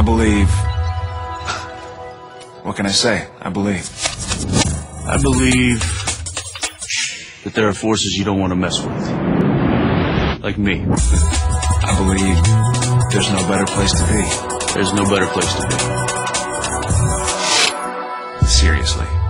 I believe. What can I say? I believe. I believe that there are forces you don't want to mess with. Like me. I believe there's no better place to be. There's no better place to be. Seriously.